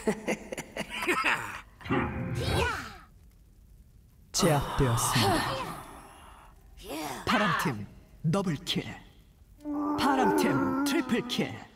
제압되었습니다. 파랑팀 더블킬, 파랑팀 트리플킬.